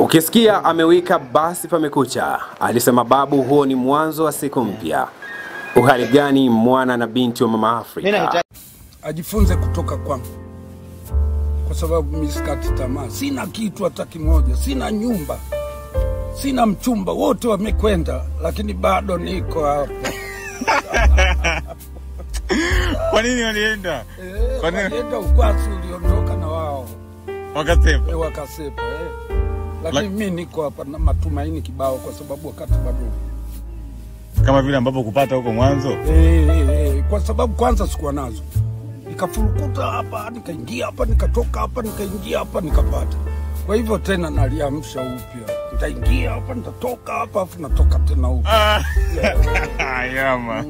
Ukisikia amewika basi pamekucha, alisema babu. Huo ni mwanzo wa siku mpya. Uhali gani mwana na binti wa mama Afrika? ajifunze kutoka kwangu, kwa sababu mimi sikati tamaa. Sina kitu hata kimoja, sina nyumba, sina mchumba, wote wamekwenda, lakini bado niko hapa. Kwa nini walienda? Eh, Kwa nini? walienda ukwasi uliondoka na wao Wakasepa. eh, wakasepa eh. Lakini Lak- mi niko hapa na matumaini kibao, kwa sababu wakati bado Kama vile ambapo kupata huko mwanzo. eh, eh, kwa sababu kwanza sikuwa nazo, nikafurukuta hapa, nikaingia hapa, nikatoka hapa, nikaingia hapa, nikapata. Kwa hivyo tena naliamsha upya, nitaingia hapa, nitatoka hapa, afu natoka tena upya. Ah. Yama.